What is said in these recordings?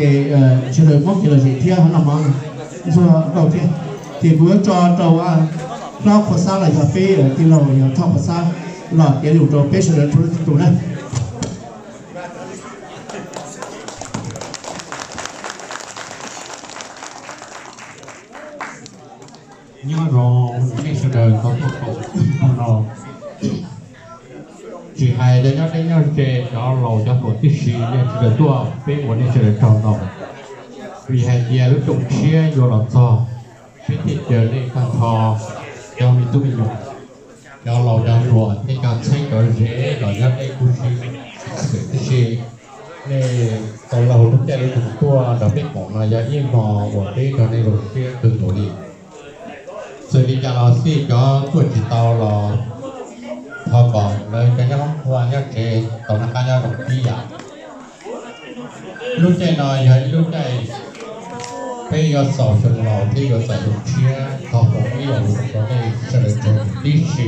cái chế độ quốc cái là gì? Thiên hắn làm ăn rồi đầu tiên thì bữa cho đầu à lao có sao là giờ phê thì cái lầu giờ thọ có sao là cái điều trâu phê sẽ được trụ này nhưng rồi cái sự đời có một cậu. Rồi chỉ hai đứa nó đứa nó chơi đó lầu cho một tí xí nên sự đời tua bên một nên sự đời tròn đầu vì hai dia lúc trồng chia vô là to bên thì chờ đây càng thò. Cho mình tu mình dùng cho lầu cho lùa cái càng xanh đó dễ đó ra đây cũng xí tí xí nên tàu lầu lúc chơi lúc tua đó biết bọn là giá yên mò của đây đó này rồi kia từng nổi đi. Sự đi cho nó xí cho tuổi chỉ tàu là thọ còn nơi cái lúc chơi nói hay lúc này bây giờ sầu chân lò thì giờ chia thọ còn ý ở lúc đó đây sẽ được cho đi xí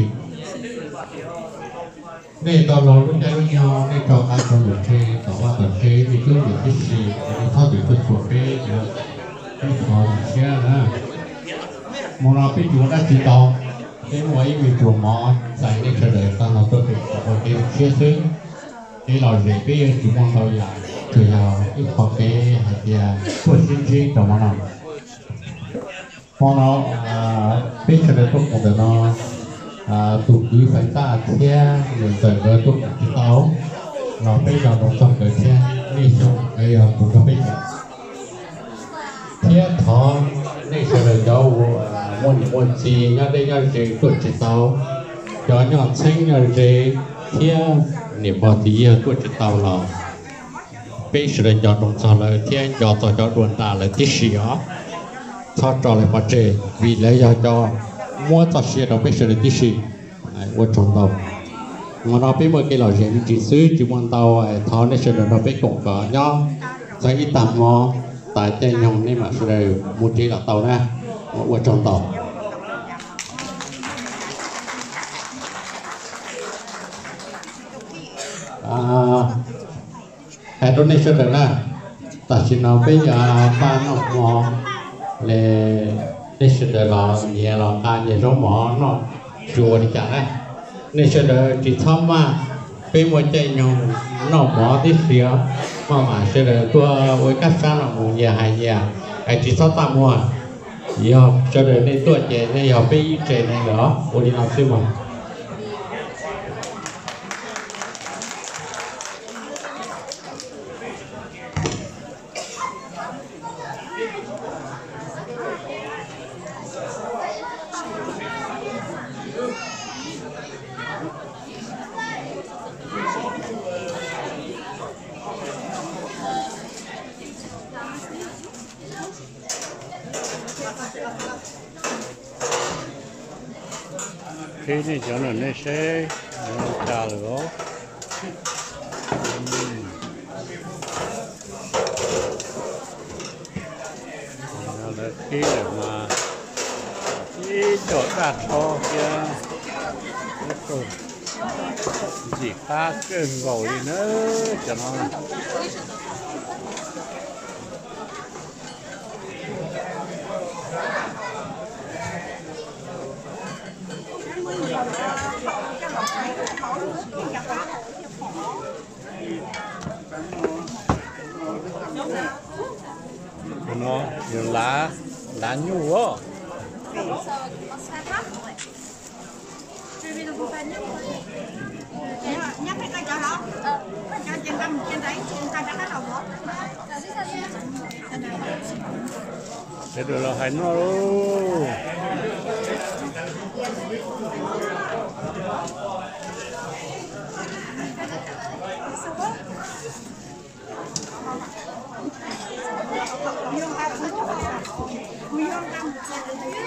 đây tàu lò lúc chơi lúc nhau đây cho ăn cho được chơi tàu hoa tàu chơi vì cứ được đi xí thì thọ bị tôi chuột cái cái chia nữa một nó biết đã chỉ tao cái mỗi vì chúa mò dạy cái cho đời ta, nó được có cái chia sẻ cái là gì bây giờ mong đâu dài thì ờ, là ít có cái hạt tiền của sinh chi trong nó à, mong nó bây giờ cho đời tốt một nó tụ cứ phải ta xe rồi tới với tôi cũng chỉ tao nó bây giờ nó trong cái xe đi xuống bây giờ cũng có biết. Theo thọ đây sẽ là cho à, muốn muốn gì nhớ đây nhớ gì tuổi chỉ tàu cho nhỏ sinh nhá gì thia niệm bảo thì tuổi chỉ tàu là bây giờ là đồng sao là thia cho tàu cho đuôn ta là tí xí á cho cho lại bảo chế vì lấy cho cho mua cho xí đâu bây giờ là tí xí ở trong mà nó biết một cái là gì chỉ xứ chỉ muốn tàu thọ này sẽ là nó biết cũng có nhau ít tạm mò tại chơi nhông nên mà sẽ một chỉ là tàu ra ở trong tàu à hệ thống này sẽ được là ta chỉ nó bây giờ ta nó mò để để sẽ được là nhẹ là ta, nhẹ trong mò nó chùa đi cả đấy. Nên sẽ được chỉ thăm mà bây một chạy nhau nó mò tí xíu. Mà mà sẽ được tua ờ, với các sáng là một nhà hai nhà. Ai chỉ sáu tám mua. Giờ cho đến nên tua trẻ nên giờ bây trẻ này đó ôi, đi làm xíu mà. Thế này cho nó nó sẽ nó trả nó khi để mà cái chỗ đặt cho kia gì khác cái gầu đi nữa cho nó nó nhiều lá lá nhu quá nhắc cái cho đó cho trên tâm trên đấy trên đã đầu đó thế là hay nó luôn.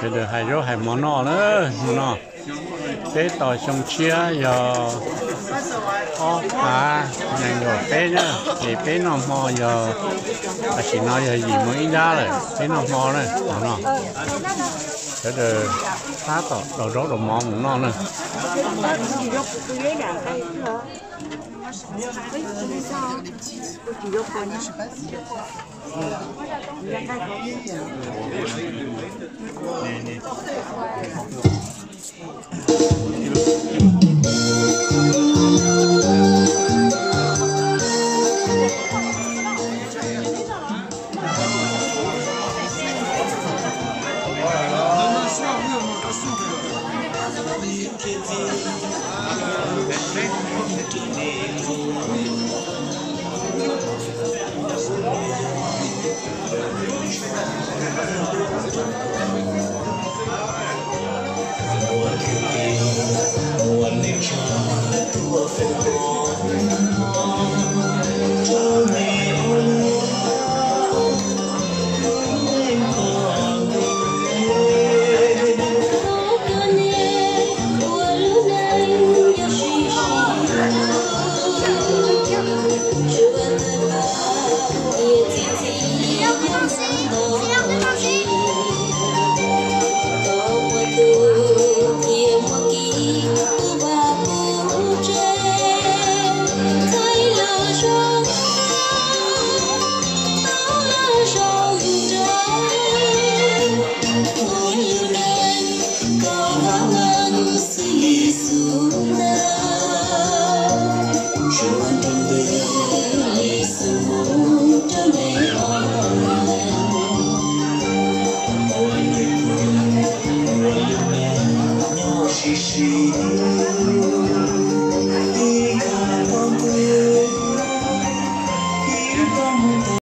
bây được, hai rốt hai món nọ nữa. Món nọ. Tế tỏi xong chia, giờ có à nhanh rồi tế nhá. Thì tế nó mò giờ à chỉ nói giờ gì mới ra rồi. Tế nó mò này món nọ. Bây được, phá tỏi đầu rốt đầu mò món nọ nữa. moi je sais pas si Il y je sais pas. Il